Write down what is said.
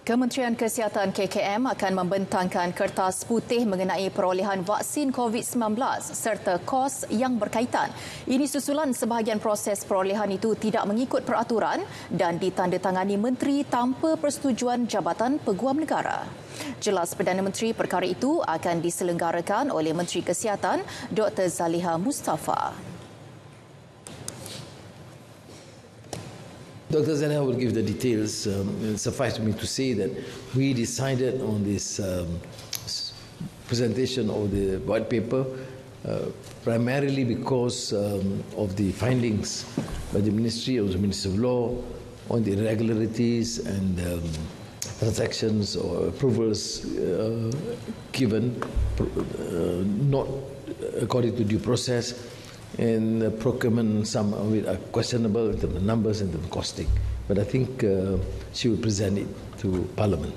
Kementerian Kesihatan KKM akan membentangkan kertas putih mengenai perolehan vaksin COVID-19 serta kos yang berkaitan. Ini susulan sebahagian proses perolehan itu tidak mengikut peraturan dan ditandatangani menteri tanpa persetujuan Jabatan Peguam Negara. Jelas Perdana Menteri perkara itu akan diselenggarakan oleh Menteri Kesihatan Dr. Zaliha Mustafa. Dr. Zena will give the details. Um, suffice me to say that we decided on this um, presentation of the white paper uh, primarily because um, of the findings by the Ministry of the Ministry of Law on the irregularities and um, transactions or approvals uh, given uh, not according to due process and the procurement, some of it are questionable in terms of numbers and the costing. But I think uh, she will present it to Parliament.